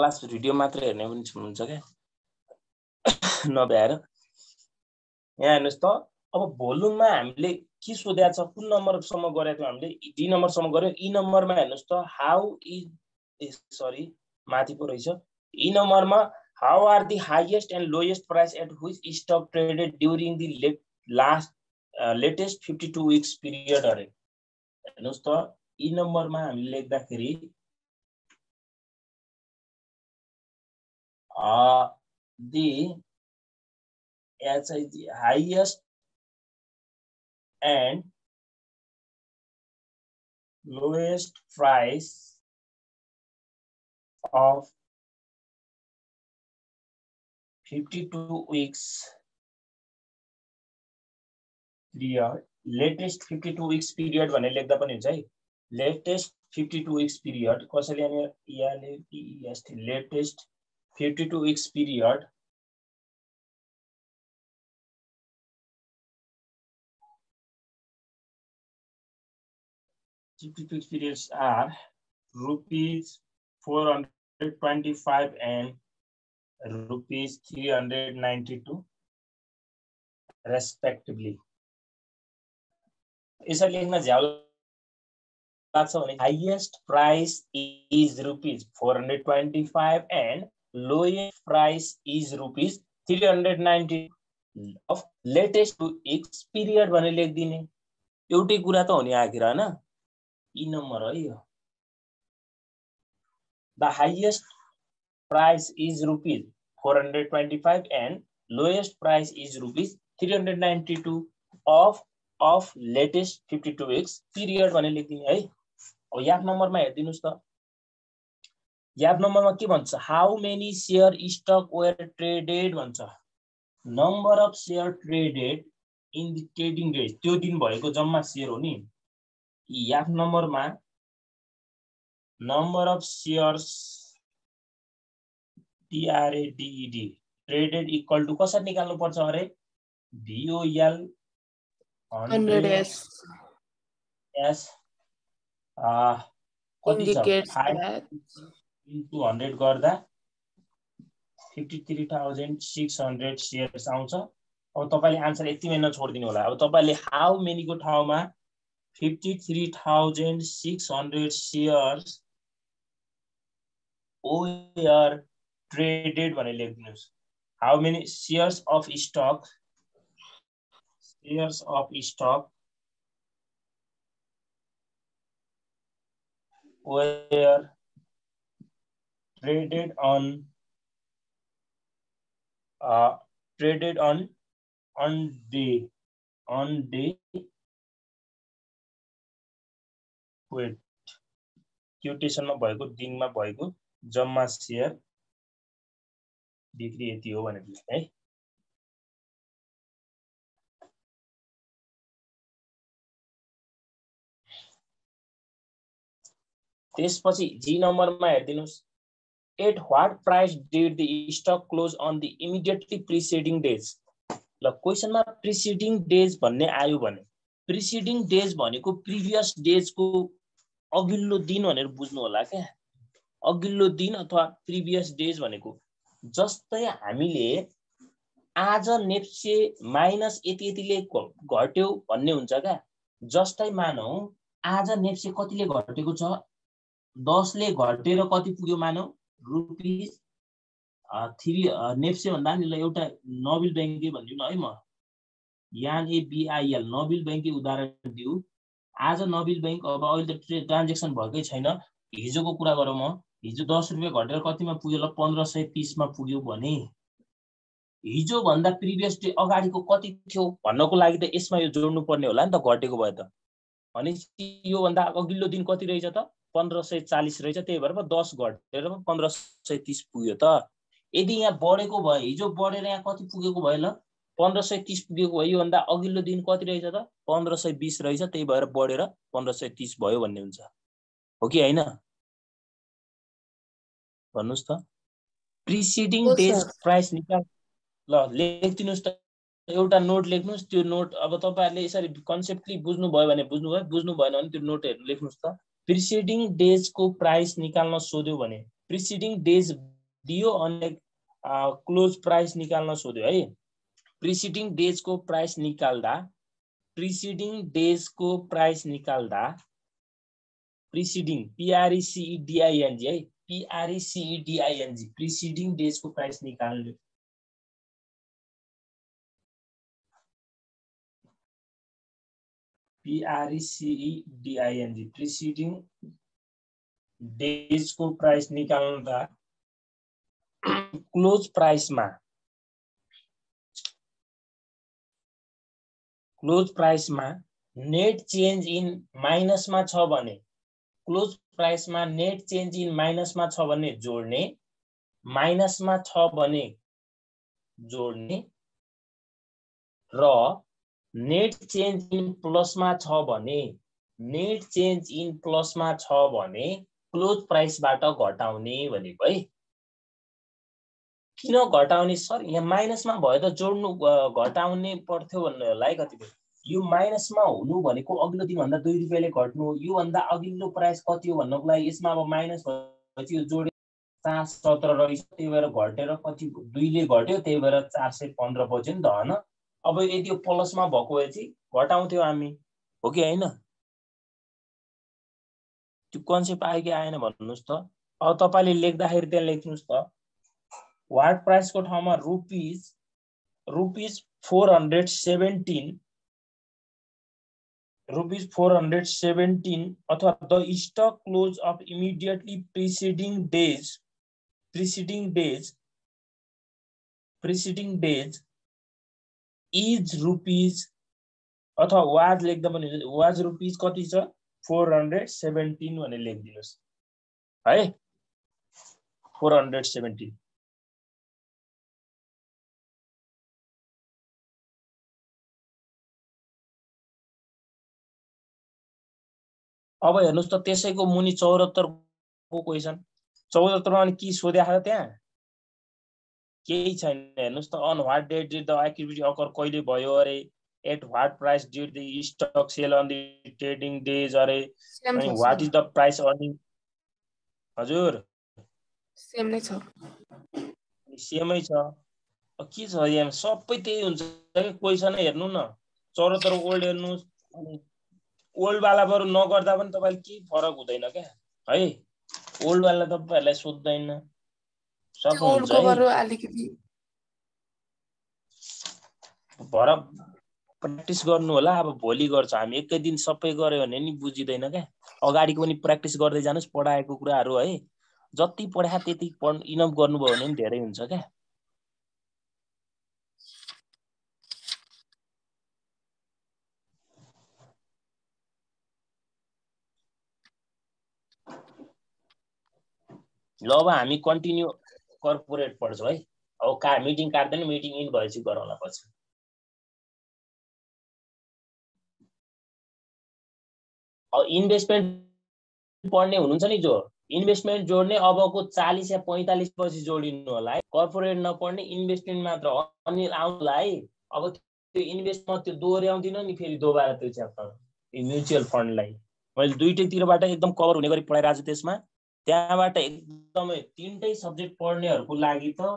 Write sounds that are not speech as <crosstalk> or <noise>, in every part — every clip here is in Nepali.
क्लास भिडियो मात्र हेर्ने पनि हुनुहुन्छ क्या? नभ्याएर। यहाँ हेर्नुहोस् त अब भोल्युममा हामीले के सोधेको छ कुन नम्बरसम्म गरेको थियौँ हामीले? डी नम्बरसम्म गऱ्यौँ। यी नम्बरमा हेर्नुहोस् त हाउ इज सरी माथि पो रहेछ। यी नम्बरमा how are the highest and lowest price at which stock traded during the late last latest fifty two weeks period अरे। हेर्नुहोस् त यी नम्बरमा हामीले लेख्दाखेरि uh, the HIG highest and lowest price of 52 weeks period latest 52 weeks period भनेर लेख्दा पनि हुन्छ है लेटेस्ट 52 weeks period कसैले यहाँनिर latest 52 weeks period Fifty-two periods are rupees 425 and rupees 392 respectively. यसरी लेख्न झ्याउ लाग्छ भने highest price is rupees four hundred twenty five and Lowest price is rupees 390 of latest to x period भनेर लेखिदिने। एउटै कुरा त हो नि आखिर, होइन? यी नम्बर है यो। The highest price is rupees four hundred twenty five and lowest price is rupees three hundred ninety two of of latest fifty two weeks period भनेर लेखिदिने है। अब याद नम्बरमा हेरिदिनुहोस् त। याद नम्बरमा के भन्छ? How many share stock were traded भन्छ। Number of share traded in the trading days त्यो दिन भएको जम्मा सेयर हो नि। याद नम्बरमा number of shares T R A D E D traded equal to कसरी निकाल्नु पर्छ अरे भिओएल हन्ड्रेड एस कति छ? इन्टु हन्ड्रेड गर्दा fifty three thousand six hundred shares आउँछ। अब तपाईँले आन्सर यतिमै नछोडिदिनु होला। अब तपाईँले हाउ मेनीको ठाउँमा fifty three thousand six hundred shares were traded भनेर लेखिदिनुहोस् how many shares of stock shares of stock where traded on uh, traded on on day on day वेट क्युटेसनमा भएको दिनमा भएको जम्मा सेयर बिक्री यति हो भनेर है? त्यसपछि जी नम्बरमा हेरिदिनुहोस्। At what price did the stock close on the immediately preceding days? ल क्वेसनमा प्रिसिडिङ डेज भन्ने आयो भने प्रिसिडिङ डेज भनेको प्रिभियस डेजको अघिल्लो दिन भनेर बुझ्नु होला क्या। अघिल्लो दिन अथवा प्रिभियस डेज भनेको जस्तै हामीले आज नेप्से माइनस यति यतिले घट्यो भन्ने हुन्छ क्या। जस्तै मानौ आज नेप्से कतिले घटेको छ? दसले घटेर कति पुग्यो मानौ? रुपिस थ्री नेप्से भन्दा नि एउटा नबिल ब्याङ्कै भनिदिउँ न है म। एनएबिआइएल नबिल ब्याङ्कै उदाहरण दिउ। आज नबिल ब्याङ्क अब अहिले त ट्रान्जेक्सन भएकै छैन। हिजोको कुरा गरौँ म। हिजो दस रुपियाँ घटेर कतिमा पुग्यो ल? पन्ध्र सय तिसमा पुग्यो भने। हिजोभन्दा प्रिभियस डे अगाडिको कति थियो भन्नको लागि त यसमा यो जोड्नु पर्ने होला नि त घटेको भए त। भनेपछि योभन्दा अघिल्लो दिन कति रहेछ त? पन्ध्र सय चालिस रहेछ त्यही भएर पो दस घटेर पो पन्ध्र सय तिस पुग्यो त। यदि यहाँ बढेको भयो हिजो बढेर यहाँ कति पुगेको भयो ल पन्ध्र सय तिस पुगेको भयो योभन्दा अघिल्लो दिन कति रहेछ त? पन्ध्र सय बिस रहेछ त्यही भएर बढेर पन्ध्र सय तिस भयो भन्ने हुन्छ। हो कि होइन? भन्नुहोस् त। प्रिसिडिङ डेज प्राइस निकाल ल लेखिदिनुहोस् त। एउटा नोट लेख्नुहोस् त्यो नोट अब तपाईँहरूले यसरी कन्सेप्टली बुझ्नुभयो भने बुझ्नुभयो बुझ्नु भएन भने त्यो नोटहरू लेख्नुहोस् त। प्रिसिडिङ डेजको प्राइस निकाल्न सोध्यो भने प्रिसिडिङ डेज दियो अनि क्लोज प्राइस निकाल्न सोध्यो है। प्रिसिडिङ डेजको प्राइस निकाल्दा प्रिसिडिङ डेजको प्राइस निकाल्दा प्रिसिडिङ पिआरइसिइडिआइएनजी है। पिआरइसिइडिआइएनजी प्रिसिडिङ डेजको प्राइस निकाल्नु पिआरइसिइडिआइएनजी प्रिसिडिङ डेजको प्राइस निकाल्दा क्लोज प्राइसमा क्लोज प्राइसमा नेट चेन्ज इन माइनसमा छ भने क्लोज प्राइसमा नेट चेन्ज इन माइनसमा छ भने जोड्ने माइनसमा छ भने जोड्ने र नेट चेन्ज इन प्लसमा छ भने नेट चेन्ज इन प्लसमा छ भने क्लोज प्राइसबाट घटाउने भनेको है। किन घटाउने? सर यहाँ माइनसमा भयो त जोड्नु घटाउने पर्थ्यो भन्नु होला है कतिपय यो माइनसमा हुनु भनेको अघिल्लो दिनभन्दा दुई रुपियाँले घट्नु योभन्दा अघिल्लो प्राइस कति हो भन्नको लागि यसमा अब माइनस भएपछि यो जोडे चार सत्र रहेछ त्यही भएर घटेर कति दुईले घट्यो त्यही भएर चार सय पन्ध्र बज्यो नि त होइन? अब यदि यो प्लसमा भएको भए चाहिँ घटाउँथ्यौँ हामी हो कि होइन? त्यो कन्सेप्ट आयो कि आएन भन्नुहोस् त। अब तपाईँले लेख्दाखेरि त्यहाँ लेख्नुहोस् त वार्ड प्राइसको ठाउँमा rupees rupees four hundred seventeen rupees four hundred seventeen अथवा the stock close of immediately preceding days preceding days preceding days is rupees अथवा वाज लेख्दा पनि वाज रुपिज कति छ? फोर हन्ड्रेड सेभेन्टिन भनेर लेखिदिनुहोस्। है? फोर हन्ड्रेड सेभेन्टिन अब हेर्नुहोस् त त्यसैको मुनि चौरात्तरको क्वेसन चौरात्तरमा अनि के सोधेको छ त्यहाँ? केही छैन हेर्नुहोस् त on what date did the activity occur कहिले भयो अरे at what price did the stock sell on the trading days अरे अनि what is the price earning हजुर। सेम नै छ। सेमै छ। के छ यहाँ सबै त्यही हुन्छ कि क्वेसन हेर्नु न। चौरात्तर ओल्ड हेर्नुहोस् अनि ओल्डवाला बरु नगर्दा पनि तपाईँले केही फरक हुँदैन क्या है? ओल्डवाला तपाईँहरूलाई सोध्दैन अलिकति? भर प्र्याक्टिस गर्नु होला अब भोलि गर्छ। हामी एकै दिन सबै गऱ्यो भने नि बुझिँदैन क्या। अगाडिको पनि प्र्याक्टिस गर्दै जानुहोस् पढाएको कुराहरू है। जति पढा त्यति पढ इनफ गर्नुभयो भने पनि धेरै हुन्छ क्या। ल अब हामी कन्टिन्यू कर्पोरेट पढ्छौँ है। अब का मिटिङ काट्दैन मिटिङ इन भएपछि गरौँला पछि। अब इन्भेस्टमेन्ट पढ्ने हुनुहुन्छ नि जो। इन्भेस्टमेन्ट जोड्ने अबको चालिस या पैँतालिस पछि जोडिनु होला है। कर्पोरेट नपढ्ने इन्भेस्टमेन्ट मात्र अनि आउनुला है। अब त्यो इन्भेस्टमा त्यो दोहोऱ्याउँदिनँ नि फेरि दोबारा त्यो च्याप्टर म्युचुअल फन्डलाई मैले दुइटैतिरबाट एकदम कभर हुने गरी पढाइरहेको छु त्यसमा। त्यहाँबाट एकदमै तिनटै सब्जेक्ट पढ्नेहरूको लागि त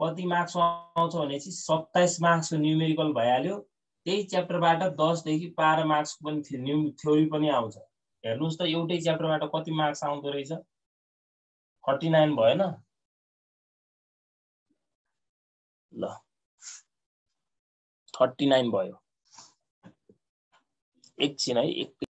कति मार्क्स आउँछ भनेपछि सत्ताइस मार्क्सको न्युमेरिकल भइहाल्यो। त्यही च्याप्टरबाट दसदेखि बाह्र मार्क्सको पनि न्यु थ्योरी पनि आउँछ। हेर्नुहोस् त एउटै च्याप्टरबाट कति मार्क्स आउँदो रहेछ? थर्टी नाइन भएन। ल थर्टी नाइन भयो। एकछिन है एक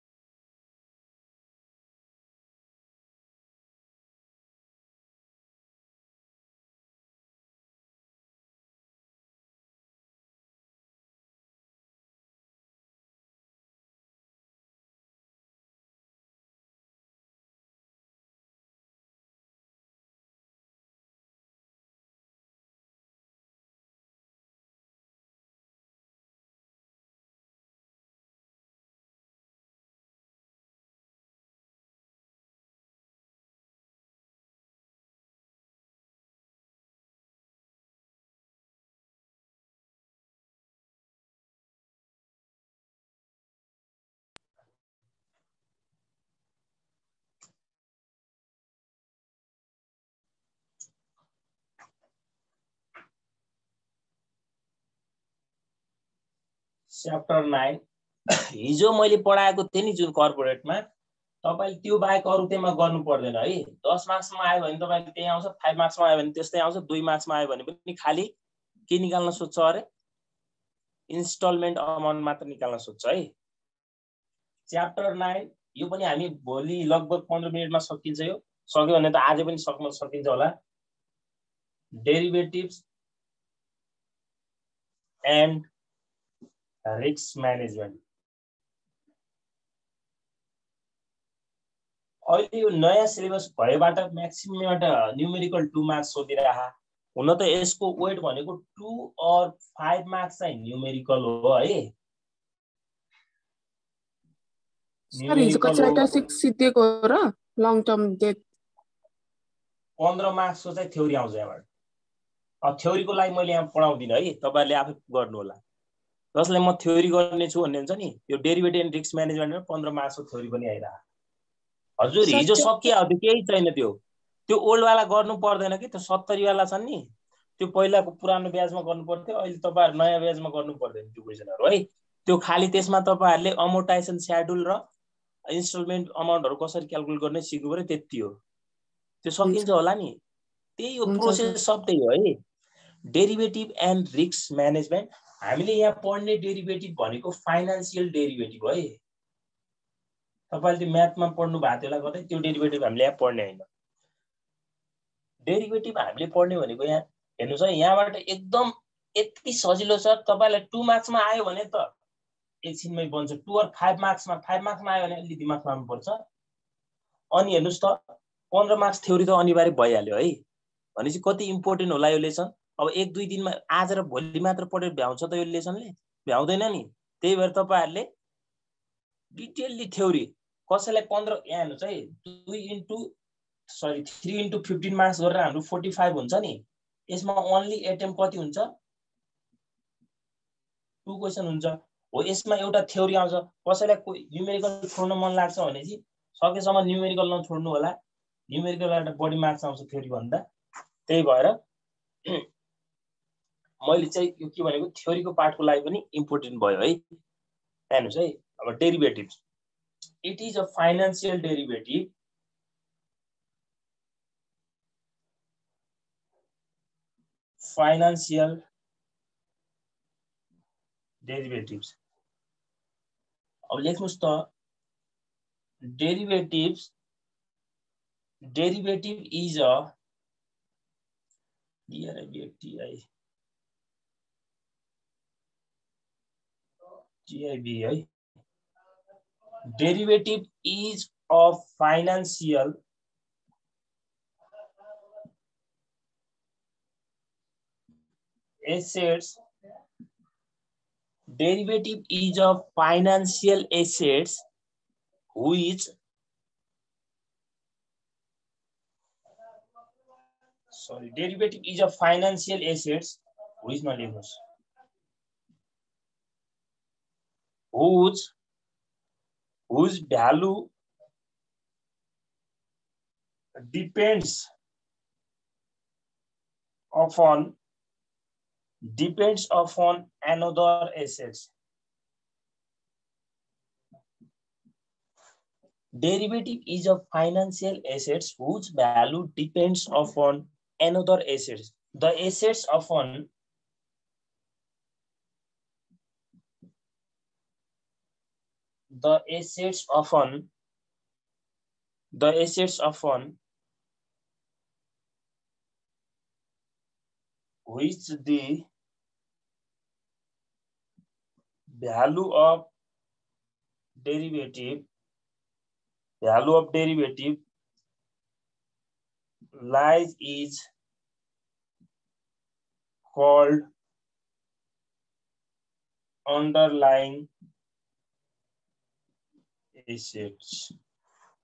च्याप्टर नाइन हिजो मैले पढाएको थिएँ नि जुन कर्पोरेटमा तपाईँले त्यो बाहेक अरू त्यहीमा गर्नु पर्दैन है। दस मार्क्समा आयो भने तपाईँले त्यही आउँछ फाइभ मार्क्समा आयो भने त्यस्तै आउँछ दुई मार्क्समा आयो भने पनि खालि के निकाल्न सोध्छ अरे? इन्स्टलमेन्ट अमाउन्ट मात्र निकाल्न सोध्छ है। च्याप्टर नाइन यो पनि हामी भोलि लगभग पन्ध्र मिनटमा सकिन्छ यो। सक्यो भने त आज पनि सक्न सकिन्छ होला। डेरिभेटिभ्स एन्ड रिक्स म्यानेजमेन्ट अहिले यो नयाँ सिलेबस भएबाट म्याक्सिमम एउटा न्युमेरिकल टु मार्क्स सोधिरह हुन त यसको वेट भनेको टु अर फाइभ मार्क्स चाहिँ न्युमेरिकल हो है। पन्ध्र मार्क्सको चाहिँ थ्योरी आउँछ यहाँबाट। थ्योरीको लागि मैले यहाँ पढाउँदिनँ है तपाईँहरूले आफै गर्नु होला जसलाई म थ्योरी गर्नेछु भन्ने हुन्छ नि यो डेरिभेटिभ एन्ड रिक्स म्यानेजमेन्टमा पन्ध्र मार्क्सको थ्योरी पनि आइरहेको हजुर हिजो सकिहाल्थ्यो केही छैन त्यो। त्यो ओल्डवाला गर्नु पर्दैन कि त्यो सत्तरीवाला छन् नि। त्यो पहिलाको पुरानो ब्याजमा गर्नु पर्थ्यो अहिले तपाईँहरू नयाँ ब्याजमा गर्नु पर्दैन त्यो क्वेसनहरू है। त्यो खालि त्यसमा तपाईँहरूले अमोटाइसन स्याडुल र इन्स्टलमेन्ट अमाउन्टहरू कसरी क्यालकुलेट गर्ने सिक्नु पऱ्यो त्यति हो। त्यो सकिन्छ होला नि। त्यही हो प्रोसेस सब त्यही हो है। डेरिभेटिभ एन्ड रिक्स म्यानेजमेन्ट हामीले यहाँ पढ्ने डेरिभेटिभ भनेको फाइनेन्सियल डेरिभेटिभ है तपाईँले त्यो म्याथमा पढ्नु भएको थियो गर्दै त्यो डेरिभेटिभ हामीले यहाँ पढ्ने होइन। डेरिभेटिभ हामीले पढ्ने भनेको यहाँ हेर्नुहोस् है यहाँबाट एकदम यति सजिलो छ तपाईँलाई टु मार्क्समा आयो भने त एकछिनमै बन्छ। टु अर फाइभ मार्क्समा फाइभ मार्क्समा आयो भने अलिक दिमाग लाउनुपर्छ अनि हेर्नुहोस् त पन्ध्र मार्क्स थ्योरी त अनिवार्य भइहाल्यो है। भनेपछि कति इम्पोर्टेन्ट होला यो लेसन अब एक दुई दिनमा आज र भोलि मात्र पढेर भ्याउँछ त यो लेसनले? भ्याउँदैन नि। त्यही भएर तपाईँहरूले डिटेल्ली थ्योरी कसैलाई पन्ध्र यहाँ हेर्नुहोस् है दुई into sorry three into fifteen marks गरेर हाम्रो फोर्टी फाइभ हुन्छ नि। यसमा ओन्ली एटेम्प कति हुन्छ? टु क्वेसन हुन्छ। हो यसमा एउटा थ्योरी आउँछ। कसैलाई न्युमेरिकल छोड्नु मन लाग्छ भने चाहिँ सकेसम्म न्युमेरिकल नछोड्नु होला। न्युमेरिकल बढी मार्क्स आउँछ थ्योरी भन्दा। त्यही भएर मैले चाहिँ यो के भनेको थ्योरीको पार्टको लागि पनि इम्पोर्टेन्ट भयो है। हेर्नुहोस् है अब derivatives it is a financial derivative financial derivative अब लेख्नुहोस् त डेरिभेटिभ डेरिभेटिभ इज अ अब GIB है derivative is of financial assets. Derivative is of financial assets which sorry derivative is of financial assets which not whose whose value depends upon depends upon another assets. Derivative is a financial assets whose value depends upon another assets. The assets upon the assets often the assets often which the value of derivative value of derivative lies is called underlying assets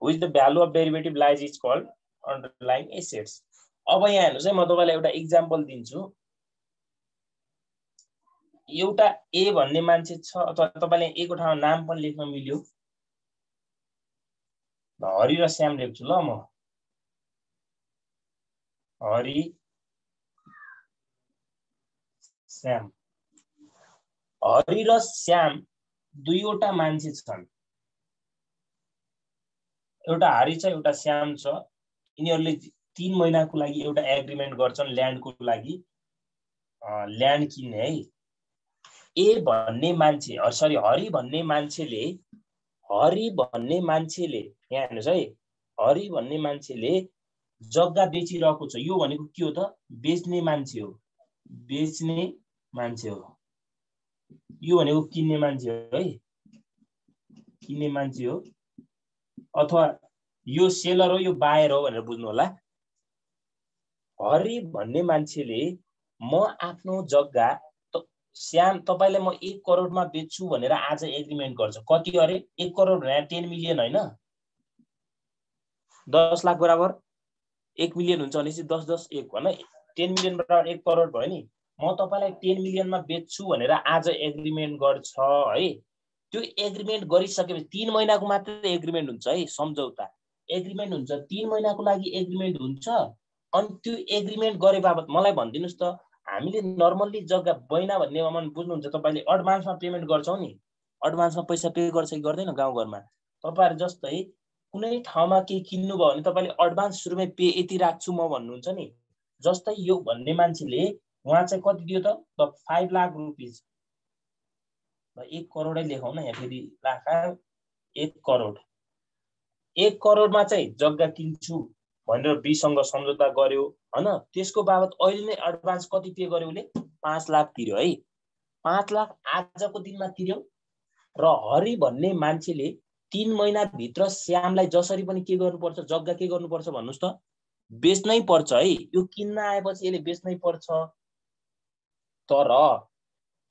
which the value of derivative lies is called underlying assets अब यहाँ हेर्नुहोस् है म तपाईँलाई एउटा इक्जाम्पल दिन्छु। एउटा ए भन्ने मान्छे छ अथवा तपाईँले ए को ठाउँमा नाम पनि लेख्न मिल्यो। हरि र श्याम लेख्छु ल म। हरि श्याम। हरि र श्याम दुईवटा मान्छे छन्। एउटा हरि छ एउटा श्याम छ। यिनीहरूले तिन महिनाको लागि एउटा एग्रिमेन्ट गर्छन् ल्यान्डको लागि। ल्यान्ड किन्ने है। ए भन्ने मान्छे सरी हरि भन्ने मान्छेले हरि भन्ने मान्छेले यहाँ हेर्नुहोस् है। हरि भन्ने मान्छेले जग्गा बेचिरहेको छ। यो भनेको के हो त? बेच्ने मान्छे हो। बेच्ने मान्छे हो। यो भनेको किन्ने मान्छे हो है। किन्ने मान्छे हो। अथवा यो सेलर हो यो बायर हो भनेर बुझ्नु होला। हरि भन्ने मान्छेले म आफ्नो जग्गा श्याम तपाईँलाई म एक करोडमा बेच्छु भनेर आज एग्रिमेन्ट गर्छ। कति अरे? एक करोड भनेर टेन मिलियन होइन? दस लाख बराबर? एक मिलियन हुन्छ भनेपछि दस दस एक भन टेन मिलियन बराबर एक करोड भयो नि। म तपाईँलाई टेन मिलियनमा बेच्छु भनेर आज एग्रिमेन्ट गर्छ है। त्यो एग्रिमेन्ट गरिसकेपछि तिन महिनाको मात्रै एग्रिमेन्ट हुन्छ है सम्झौता। एग्रिमेन्ट हुन्छ तिन महिनाको लागि एग्रिमेन्ट हुन्छ अनि त्यो एग्रिमेन्ट गरे बाबत मलाई भनिदिनुहोस् त हामीले नर्मल्ली जग्गा बैना भन्ने मन बुझ्नुहुन्छ तपाईँले एडभान्समा पेमेन्ट गर्छौँ नि। एडभान्समा पैसा पे गर्छ कि गर्दैन गाउँघरमा? तपाईँहरू जस्तै कुनै ठाउँमा केही किन्नुभयो भने तपाईँले एडभान्स सुरुमै पे यति राख्छु म भन्नुहुन्छ नि। जस्तै यो भन्ने मान्छेले उहाँ चाहिँ कति दियो त? फाइभ लाख रुपिज एक करोडै लेखौँ न यहाँ फेरि लाख एक करोड एक करोडमा चाहिँ जग्गा किन्छु भनेर बीसँग सम्झौता गर्यो होइन त्यसको बाबत अहिले नै एडभान्स कति पे गर्यो उसले पाँच लाख तिर्यो है पाँच लाख आजको दिनमा तिर्यो र हरि भन्ने मान्छेले तिन महिनाभित्र श्यामलाई जसरी पनि के गर्नुपर्छ जग्गा के गर्नुपर्छ भन्नुहोस् त बेच्नै पर्छ है यो किन्न आएपछि यसले बेच्नै पर्छ तर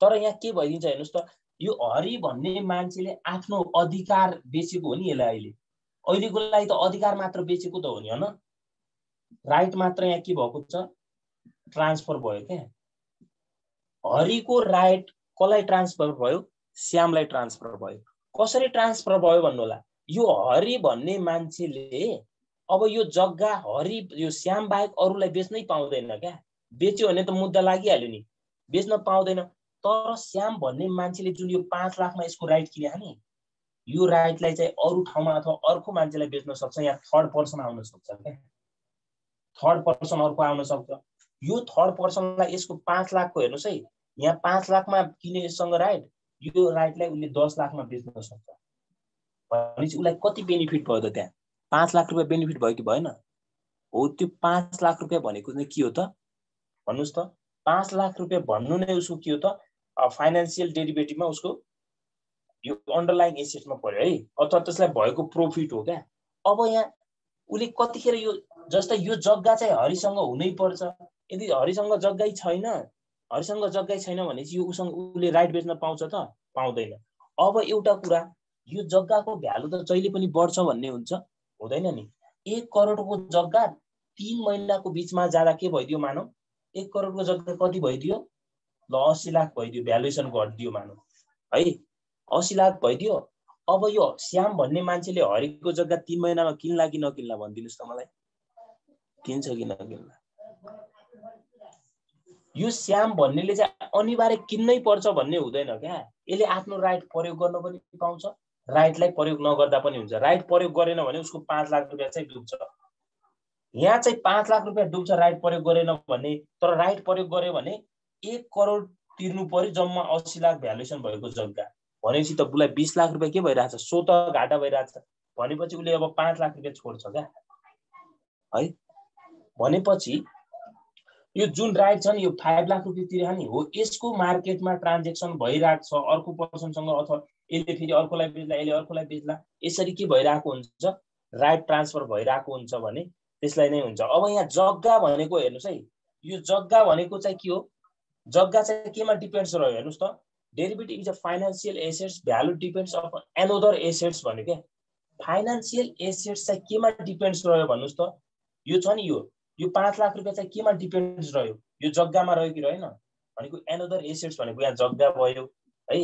तर यहाँ के भइदिन्छ हेर्नुहोस् त यो हरि भन्ने मान्छेले आफ्नो अधिकार बेचेको हो नि यसलाई अहिले। अहिलेको लागि त अधिकार मात्र बेचेको त हो नि होइन? राइट मात्र यहाँ के भएको छ? ट्रान्सफर भयो क्या। हरिको राइट कसलाई ट्रान्सफर भयो? श्यामलाई ट्रान्सफर भयो। कसरी ट्रान्सफर भयो भन्नु होला यो हरि भन्ने मान्छेले अब यो जग्गा हरि यो श्याम बाहेक अरूलाई बेच्नै पाउँदैन क्या। बेच्यो भने त मुद्दा लागिहाल्यो नि। बेच्न पाउँदैन। तर श्याम भन्ने मान्छेले जुन यो पाँच लाखमा यसको राइट किने नि यो राइटलाई चाहिँ अरू ठाउँमा अथवा अर्को मान्छेलाई बेच्न सक्छ यहाँ थर्ड पर्सन आउन सक्छ क्या? थर्ड पर्सन अर्को आउन सक्छ। यो थर्ड पर्सनलाई यसको पाँच लाखको हेर्नुहोस् है यहाँ पाँच लाखमा किने यससँग राइट यो राइटलाई उसले दस लाखमा बेच्न सक्छ। भनेपछि उसलाई कति बेनिफिट भयो त त्यहाँ? पाँच लाख रुपियाँ बेनिफिट भयो कि भएन? हो त्यो पाँच लाख रुपियाँ भनेको चाहिँ के हो त? भन्नुहोस् त। पाँच लाख रुपियाँ भन्नु नै उसको के हो त? फाइनेन्सियल डेरिभेटिभमा उसको यो अन्डरलाइन एसेटमा पऱ्यो है। अथवा त्यसलाई भएको प्रोफिट हो क्या। अब यहाँ उसले कतिखेर यो जस्तै यो जग्गा चाहिँ हरिसँग हुनै पर्छ। यदि हरिसँग जग्गै छैन हरिसँग जग्गै छैन भने चाहिँ यो उसँग उसले राइट बेच्न पाउँछ त पाउँदैन। अब एउटा कुरा यो जग्गाको भ्यालु त जहिले पनि बढ्छ भन्ने हुन्छ हुँदैन नि। एक करोडको जग्गा तिन महिनाको बिचमा जाँदा के भइदियो मानौ एक करोडको जग्गा कति भइदियो? ल अस्सी लाख भइदियो भ्यालुएसन घटिदियो मानौ। है? अस्सी लाख भइदियो। अब यो श्याम भन्ने मान्छेले हरिको जग्गा तिन महिनामा किन्ला कि नकिन्ला भनिदिनुहोस् त मलाई। किन्छ कि नकिन्न यो श्याम भन्नेले चाहिँ अनिवार्य किन्नै पर्छ भन्ने हुँदैन क्या। यसले आफ्नो राइट प्रयोग गर्न पनि पाउँछ राइटलाई प्रयोग नगर्दा पनि हुन्छ। राइट प्रयोग गरेन भने उसको पाँच लाख रुपियाँ चाहिँ डुब्छ। यहाँ चाहिँ पाँच लाख रुपियाँ डुब्छ राइट प्रयोग गरेन भने। तर राइट प्रयोग गर्यो भने एक करोड तिर्नु पर्यो जम्मा अस्सी लाख भ्यालुएसन भएको जग्गा। भनेपछि त उसलाई बिस लाख रुपियाँ के भइरहेछ? सो त घाटा भइरहेछ। भनेपछि उसले अब पाँच लाख रुपियाँ छोड्छ क्या। है? भनेपछि यो जुन राइट छ नि यो फाइभ लाख रुपियाँ नि हो यसको मार्केटमा ट्रान्जेक्सन भइरहेको छ अर्को पर्सनसँग अथवा यसले फेरि अर्कोलाई बेच्ला यसले अर्कोलाई बेच्ला यसरी के भइरहेको हुन्छ? राइट ट्रान्सफर भइरहेको हुन्छ भने त्यसलाई नै हुन्छ। अब यहाँ जग्गा भनेको हेर्नुहोस् है। यो जग्गा भनेको चाहिँ के हो? जग्गा चाहिँ केमा डिपेन्ड्स रह्यो हेर्नुहोस् त। Derivative is a financial assets value depends of another assets भन्यो क्या। फाइनेन्सियल एसेट्स चाहिँ केमा डिपेन्ड्स रह्यो भन्नुहोस् त। यो छ नि यो। यो पाँच लाख रुपियाँ चाहिँ केमा डिपेन्ड रह्यो? यो जग्गामा रह्यो कि रहेन भनेको एनदर एसेट्स भनेको यहाँ जग्गा भयो है?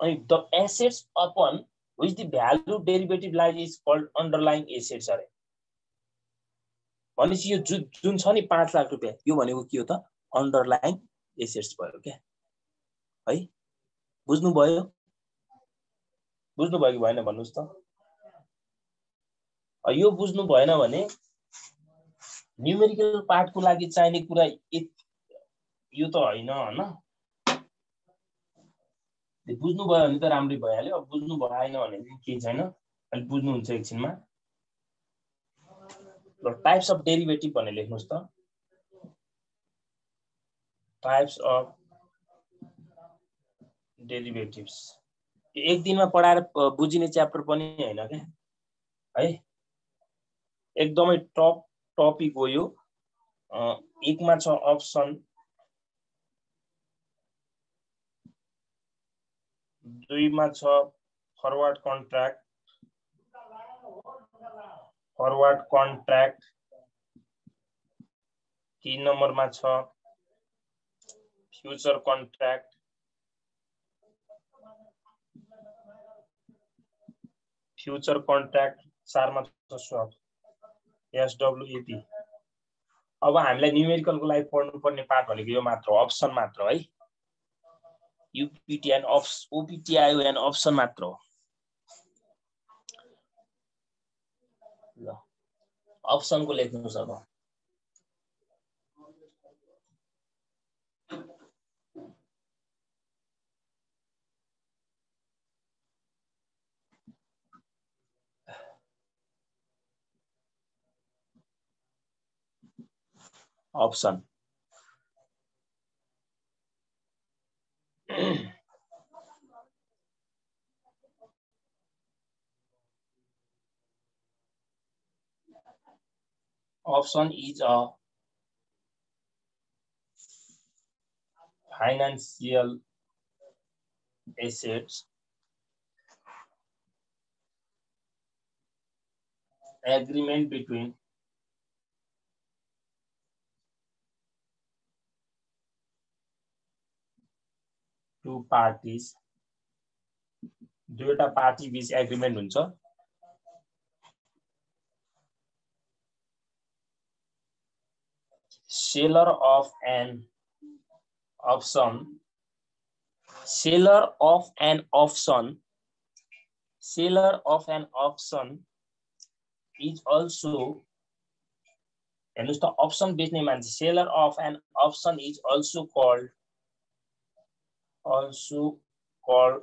अनि the assets upon which the value derivative lies is called underline assets अरे। भनेपछि यो जुन जुन छ नि पाँच लाख रुपियाँ यो भनेको के हो त? अन्डरलाइन एसेट्स भयो क्या? है? बुझ्नुभयो? बुझ्नुभयो कि भएन भन्नुहोस् त। यो बुझ्नु भएन भने न्युमेरिकल पार्टको लागि चाहिने कुरा यो त होइन होइन? बुझ्नुभयो भने त राम्रै भइहाल्यो। अब बुझ्नु भएन भने चाहिँ केही छैन। अलिक बुझ्नुहुन्छ एकछिनमा। ल टाइप्स अफ डेरिभेटिभ भनेर लेख्नुहोस् त। टाइप्स अफ डेरिभेटिभ्स एक दिनमा पढाएर बुझिने च्याप्टर पनि होइन क्या? है? एकदमै टप टपिक हो यो। एकमा छ अप्सन दुईमा छ फरवर्ड कन्ट्र्याक्ट फरवर्ड कन्ट्र्याक्ट तिन नम्बरमा छ फ्युचर कन्ट्र्याक्ट फ्युचर कन्ट्र्याक्ट चारमा छ एसडब्लुएपी अब हामीलाई न्युमेरिकलको लागि पढ्नुपर्ने पार्ट भनेको यो मात्र हो अप्सन मात्र है युपिटिएन अप्स ओपिटिआइओएन अप्सन मात्र हो। ल। अप्सनको लेख्नुहोस् अब। option. <clears throat> option is a financial assets agreement between two parties दुईवटा पार्टी बिच एग्रिमेन्ट हुन्छ seller of an option seller of an option seller of an option is also हेर्नुहोस् त अप्सन बेच्ने मान्छे seller of an option is also called also called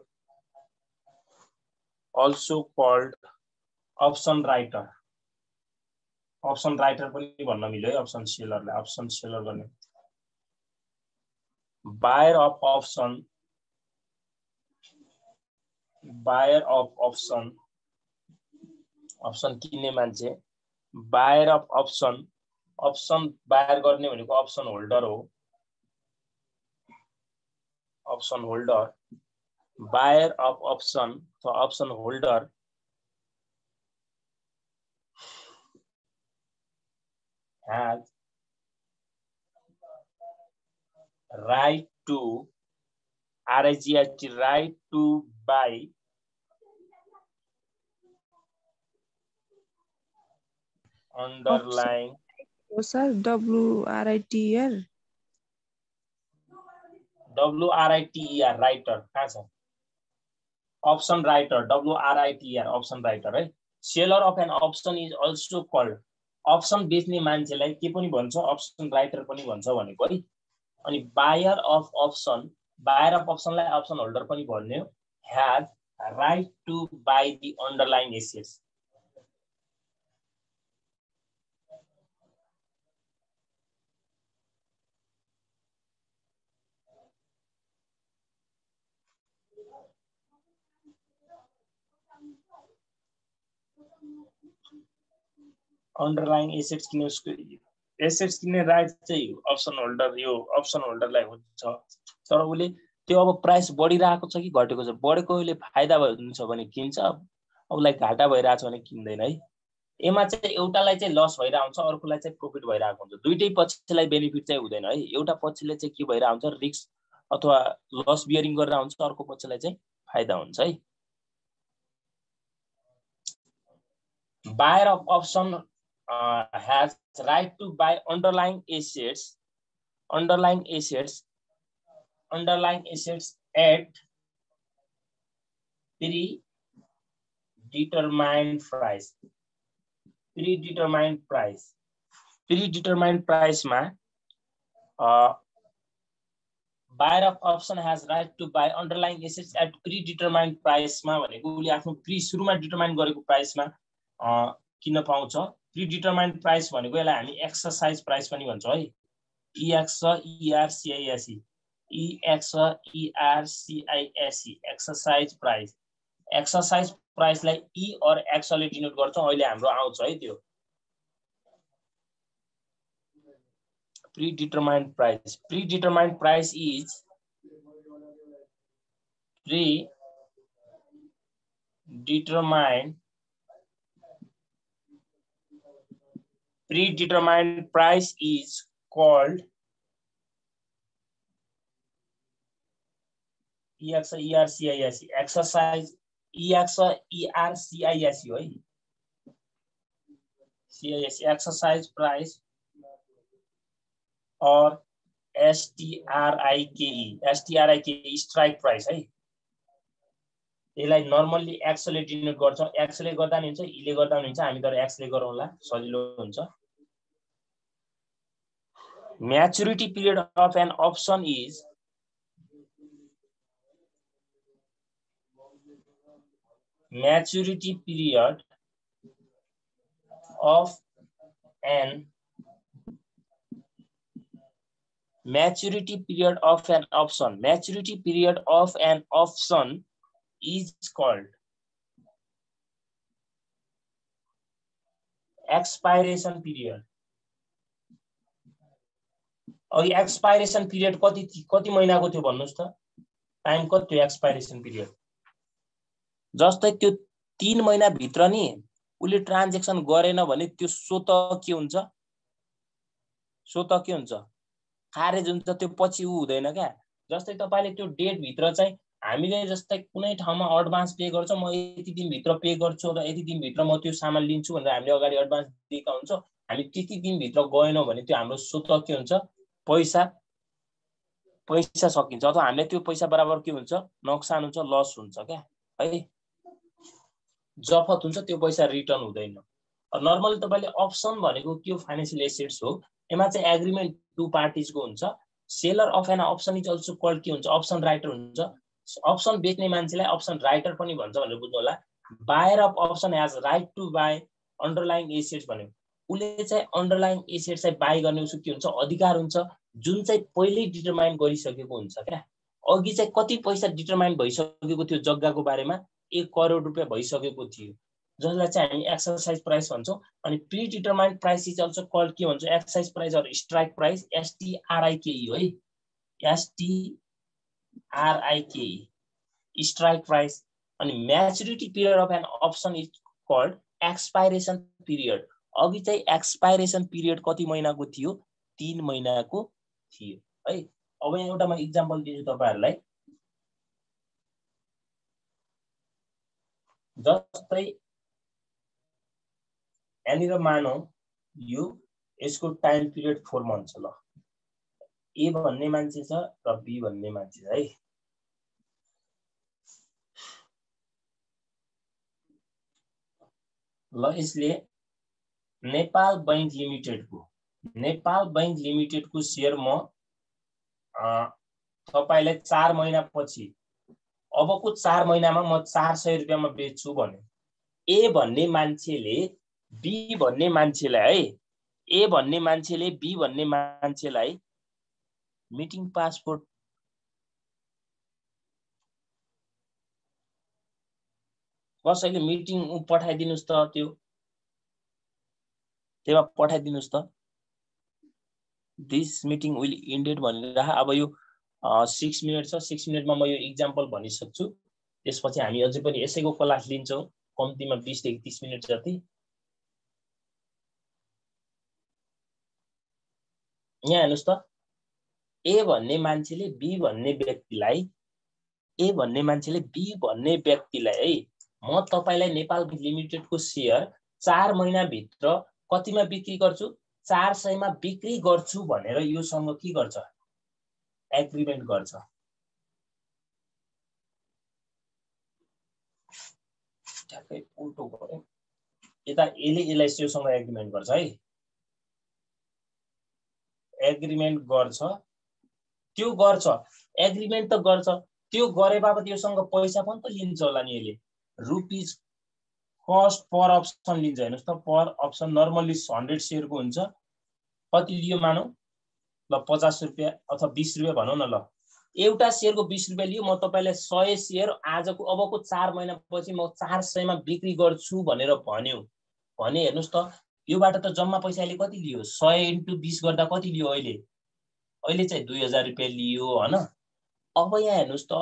also called option writer option writer पनि भन्न मिल्यो है अप्सन सेलरलाई अप्सन सेलर गर्ने। Buyer of option buyer of option option किन्ने मान्छे buyer of option option buyer गर्ने भनेको अप्सन होल्डर हो। Option holder buyer of option तो option holder has right to R H H right to buy underline sir W R I T L writer W R I T E R option writer right seller of an option is also called. Option बेच्ने मान्छेलाई के पनि भन्छ? अप्सन राइटर पनि भन्छ भनेको है? अनि buyer of option buyer of अप्सनलाई option holder पनि भन्ने हो. Has right to buy the underline assets underline assets किन्ने एसेट्स किन्ने राइट चाहिँ अप्सन होल्डर यो अप्सन होल्डरलाई हुन्छ। तर उसले त्यो अब प्राइस बढिरहेको छ कि घटेको छ? बढेकोले फाइदा हुन्छ भने किन्छ। उसलाई घाटा भइरहेको छ भने किन्दैन है। एमा चाहिँ एउटालाई चाहिँ लस भइरहेको हुन्छ अर्कोलाई चाहिँ प्रोफिट भइरहेको हुन्छ। दुइटै पक्षलाई बेनिफिट चाहिँ हुँदैन है। एउटा पक्षले चाहिँ के भइरहेको हुन्छ रिक्स अथवा लस बियरिङ गरेर हुन्छ अर्को पक्षलाई चाहिँ फाइदा हुन्छ है। Buyer of option uh, has right to buy underlying assets, underlying assets, underlying assets at predetermined price predetermined price predetermined price मा buyer of option has right to buy underlying assets at predetermined price मा भनेको उसले आफ्नो प्रि सुरुमा डिटरमाइन गरेको प्राइसमा किन्न पाउँछ प्रिडिटरमाइन्ड प्राइस भनेको यसलाई हामी एक्सर्साइज प्राइस पनि भन्छौँ है। E X E R C I S E E X E R C I S E exercise price exercise प्राइसलाई E or एक्सले डिनोट गर्छौँ अहिले हाम्रो आउँछ है त्यो। Predetermined price. Predetermined price is predetermined predetermined price is called EX ERCIS exercise EX ERCIS CIS exercise price or STRIKE STRIKE strike price है यसलाई नर्मल्ली एक्सले डिनोट गर्छौँ एक्सले गर्दा पनि हुन्छ इले गर्दा पनि हुन्छ हामी तर एक्सले गरौँला सजिलो हुन्छ maturity period of an option is maturity period of an maturity period of an option. Maturity period of an option is called expiration period. अघि एक्सपाइरेसन पिरियड कति कति महिनाको थियो भन्नुहोस् त? टाइम कति थियो एक्सपाइरेसन पिरियड जस्तै त्यो तिन महिनाभित्र नि उसले ट्रान्जेक्सन गरेन भने त्यो स्वत के हुन्छ? स्वत के हुन्छ? खारेज हुन्छ त्यो पछि ऊ हुँदैन क्या। जस्तै तपाईँले त्यो डेटभित्र चाहिँ हामीले जस्तै कुनै ठाउँमा एडभान्स पे गर्छौँ म यति दिनभित्र पे गर्छु र यति दिनभित्र म त्यो सामान लिन्छु भनेर हामीले अगाडि एडभान्स दिएका हुन्छौँ हामी त्यति दिनभित्र गएनौँ भने त्यो हाम्रो स्वत के हुन्छ? पैसा पैसा सकिन्छ अथवा हामीलाई त्यो पैसा बराबर के हुन्छ? नोक्सान हुन्छ लस हुन्छ क्या? है? जफत हुन्छ त्यो पैसा रिटर्न हुँदैन। नर्मली तपाईँले अप्सन भनेको के फाइनेन्सियल एसेट्स हो। यसमा चाहिँ एग्रिमेन्ट टु पार्टिजको हुन्छ। Seller of an option is also called के हुन्छ? अप्सन राइटर हुन्छ। अप्सन बेच्ने मान्छेलाई अप्सन राइटर पनि भन्छ भनेर बुझ्नु होला। Buyer of option has right to buy underline assets भन्यो उसले चाहिँ अन्डरलाइन एसेट चाहिँ बाई गर्ने उसको के हुन्छ अधिकार हुन्छ जुन चाहिँ पहिल्यै डिटरमाइन गरिसकेको हुन्छ क्या। अघि चाहिँ कति पैसा डिटरमाइन भइसकेको थियो जग्गाको बारेमा एक करोड रुपियाँ भइसकेको थियो। जसलाई चाहिँ हामी एक्सर्साइज प्राइस भन्छौँ अनि predetermined price is also called के भन्छ एक्सर्साइज प्राइस अरू strike price S T R I K E हो है। S T RIK, strike price, अनि maturity period of an option is called expiration period अघि चाहिँ एक्सपाइरेसन पिरियड कति महिनाको थियो? तिन महिनाको थियो। है अब यहाँ एउटा म इक्जाम्पल दिन्छु तपाईँहरूलाई। जस्तै यहाँनिर मानौ यो यसको टाइम पिरियड फोर मन्थ छ ल। ए भन्ने मान्छे छ र बी भन्ने मान्छे छ है। ल यसले नेपाल बैङ्क लिमिटेडको नेपाल बैङ्क लिमिटेडको सेयर म तपाईँलाई चार महिनापछि अबको चार महिनामा म चार सय रुपियाँमा बेच्छु भने ए भन्ने मान्छेले बी भन्ने मान्छेलाई है ए भन्ने मान्छेले बी भन्ने मान्छेलाई मिटिङ पासपोर्ट कसैले मिटिङ पठाइदिनुहोस् त त्यो। त्यसमा पठाइदिनुहोस् त। दिस मिटिङ विल इन्डेड भनेर। अब यो सिक्स मिनट छ। सिक्स मिनटमा म यो इक्जाम्पल भनिसक्छु। त्यसपछि हामी अझै पनि यसैको क्लास लिन्छौँ। कम्तीमा बिसदेखि तिस मिनट जति। यहाँ हेर्नुहोस् त। ए भन्ने मान्छेले बी भन्ने व्यक्तिलाई ए भन्ने मान्छेले बी भन्ने व्यक्तिलाई है म तपाईँलाई नेपाल लिमिटेडको सेयर चार महिनाभित्र कतिमा बिक्री गर्छु? चार सयमा बिक्री गर्छु भनेर योसँग के गर्छ? एग्रिमेन्ट गर्छ। ठ्याक्कै उल्टो गऱ्यो यता यसले यसलाई त्योसँग एग्रिमेन्ट गर्छ है। एग्रिमेन्ट गर्छ। त्यो गर्छ। एग्रिमेन्ट त गर्छ। त्यो गरे बापत योसँग पैसा पनि त लिन्छ होला नि यसले। रुपिज कस्ट पर अप्सन लिन्छ हेर्नुहोस् त पर अप्सन नर्मल्ली हन्ड्रेड सेयरको हुन्छ। कति लियो मानौ? ल पचास रुपियाँ अथवा बिस रुपियाँ भनौँ न ल। एउटा सेयरको बिस रुपियाँ लियो म तपाईँलाई सय सेयर आजको अबको चार महिनापछि म चार सयमा बिक्री गर्छु भनेर भन्यो। भने हेर्नुहोस् त योबाट त जम्मा पैसा अहिले कति लियो? सय इन्टु बिस गर्दा कति लियो अहिले? अहिले चाहिँ दुई हजार रुपियाँ लियो होइन? अब यहाँ हेर्नुहोस् त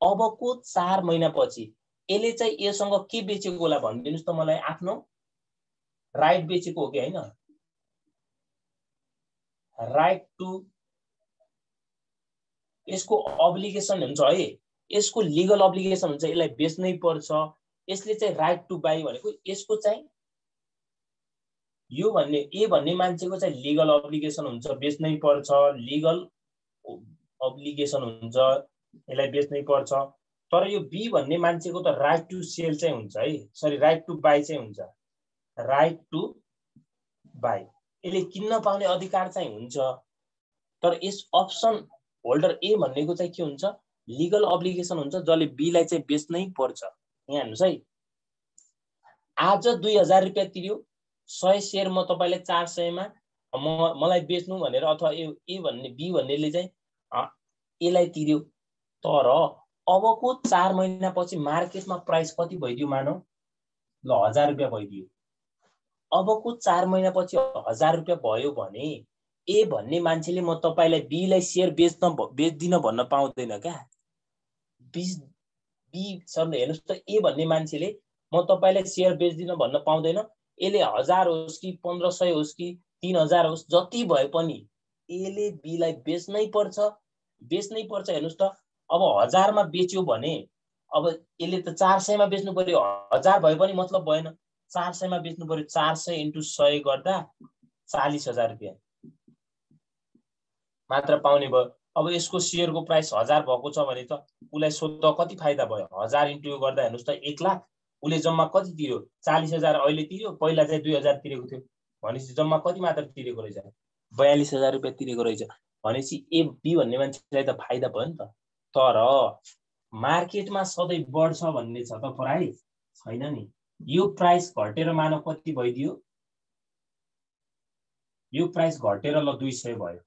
अबको चार महिनापछि यसले चाहिँ योसँग के बेचेको होला भनिदिनुहोस् त मलाई आफ्नो। राइट बेचेको हो कि होइन? राइट टु यसको अब्लिगेसन हुन्छ है। यसको लिगल अब्लिगेसन हुन्छ यसलाई बेच्नै पर्छ। यसले चाहिँ राइट टु बाई भनेको यसको चाहिँ यो भन्ने ए भन्ने मान्छेको चाहिँ लिगल अब्लिगेसन हुन्छ बेच्नै पर्छ। लिगल अब्लिगेसन हुन्छ यसलाई बेच्नै पर्छ। तर यो बी भन्ने मान्छेको त राइट टु सेल चाहिँ हुन्छ है। सरी राइट टु बाई चाहिँ हुन्छ। राइट टु बाई यसले किन्न पाउने अधिकार चाहिँ हुन्छ। तर यस अप्सन होल्डर ए भन्नेको चाहिँ के हुन्छ? लिगल अब्लिगेसन हुन्छ जसले बीलाई चाहिँ बेच्नै पर्छ। यहाँ हेर्नुहोस् है। आज दुई हजार रुपियाँ तिर्यो। सय सेयर म तपाईँलाई चार सयमा म मलाई बेच्नु भनेर अथवा ए ए भन्ने बी भन्नेले चाहिँ यसलाई तिर्यो। तर अबको चार महिनापछि मार्केटमा प्राइस कति भइदियो मानौ? ल हजार रुपियाँ भइदियो। अबको चार महिनापछि हजार रुपियाँ भयो भने ए भन्ने मान्छेले म तपाईँलाई बीलाई सेयर बेच्न बेच्दिनँ भन्न पाउँदैन क्या। बी बी सर हेर्नुहोस् त ए भन्ने मान्छेले म तपाईँलाई सेयर बेच्दिनँ भन्न पाउँदैन। यसले हजार होस् कि पन्ध्र सय होस् कि तिन हजार होस् जति भए पनि यसले बीलाई बेच्नै पर्छ। बेच्नै पर्छ हेर्नुहोस् त। अब हजारमा बेच्यो भने अब यसले त चार सयमा बेच्नु पर्यो। हजार भए पनि मतलब भएन। चार सयमा बेच्नु पर्यो। चार सय इन्टु सय गर्दा चालिस हजार रुपियाँ। मात्र पाउने भयो। अब यसको सेयरको प्राइस हजार भएको छ भने त उसलाई सोध्दा कति फाइदा भयो? हजार इन्टु गर्दा हेर्नुहोस् त एक लाख। उसले जम्मा कति तिर्यो? चालिस हजार अहिले तिर्यो। पहिला चाहिँ दुई हजार तिरेको थियो। भनेपछि जम्मा कति मात्र तिरेको रहेछ? बयालिस हजार रुपियाँ तिरेको रहेछ। भनेपछि ए बी भन्ने मान्छेलाई त फाइदा भयो नि त। तर मार्केटमा सधैँ बढ्छ भन्ने छ त प्राइस छैन नि। यो प्राइस घटेर मानव कति भइदियो? यो प्राइस घटेर ल दुई सय भयो।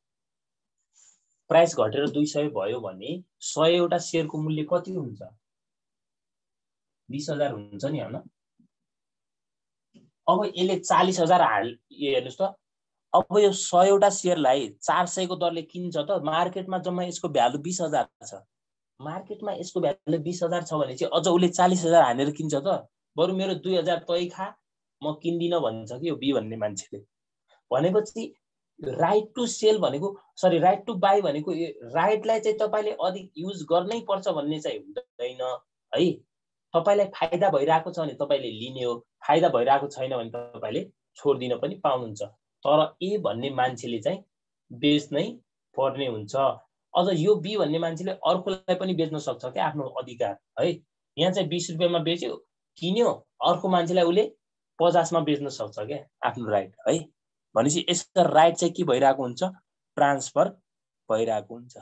प्राइस घटेर दुई सय भयो भने सयवटा सेयरको मूल्य कति हुन्छ? बिस हजार हुन्छ नि होइन? अब यसले चालिस हजार हाल हेर्नुहोस् त। अब यो सयवटा सेयरलाई चार सयको दरले किन्छ त मार्केटमा जम्मा यसको भ्यालु बिस हजार छ। मार्केटमा यसको भ्यालु बिस हजार छ भने चाहिँ अझ उसले चालिस हजार हानेर किन्छ त। बरु मेरो दुई हजार तै खा म किन्दिनँ भन्छ कि यो बी भन्ने मान्छेले। भनेपछि राइट टु सेल भनेको सरी राइट टु बाई भनेको राइटलाई चाहिँ तपाईँले अधिक युज गर्नै पर्छ भन्ने चाहिँ हुँदैन है? तपाईँलाई फाइदा भइरहेको छ भने तपाईँले लिने हो। फाइदा भइरहेको छैन भने तपाईँले छोडिदिन पनि पाउनुहुन्छ। तर ए भन्ने मान्छेले चाहिँ बेच्नै पर्ने हुन्छ। अझ यो बी भन्ने मान्छेले अर्कोलाई पनि बेच्न सक्छ क्या आफ्नो अधिकार है? यहाँ चाहिँ बिस रुपियाँमा बेच्यो किन्यो अर्को मान्छेलाई उसले पचासमा बेच्न सक्छ क्या आफ्नो राइट है? भनेपछि यसको राइट चाहिँ के भइरहेको हुन्छ? ट्रान्सफर भइरहेको हुन्छ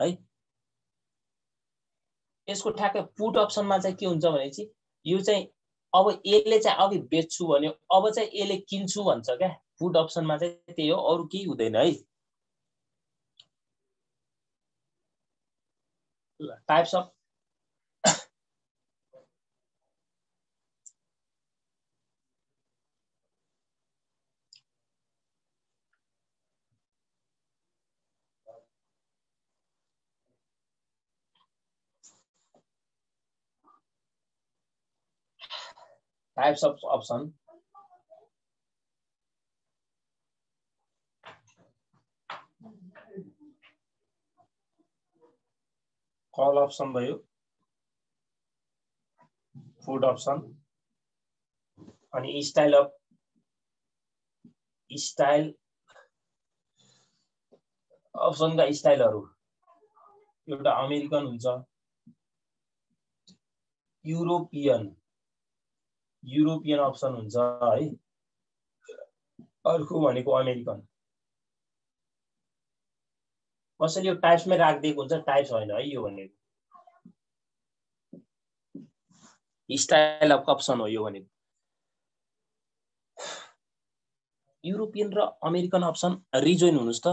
है? यसको ठ्याक्कै पुट अप्सनमा चाहिँ के हुन्छ भने चाहिँ यो चाहिँ अब यसले चाहिँ अघि बेच्छु भन्यो अब चाहिँ यसले किन्छु भन्छ क्या। पुट अप्सनमा चाहिँ त्यही हो अरू केही हुँदैन है। Types of types of option call option भयो फुड अप्सन अनि स्टाइल अफ स्टाइल अप्सनका स्टाइलहरू एउटा अमेरिकन हुन्छ. युरोपियन युरोपियन अप्सन हुन्छ है. अर्को भनेको अमेरिकन कसैले यो टाइप्समै राखिदिएको हुन्छ टाइप्स होइन है यो भनेको स्टाइल अफ अप्सन हो यो भनेको युरोपियन र अमेरिकन अप्सन रिजोइन हुनुहोस् त।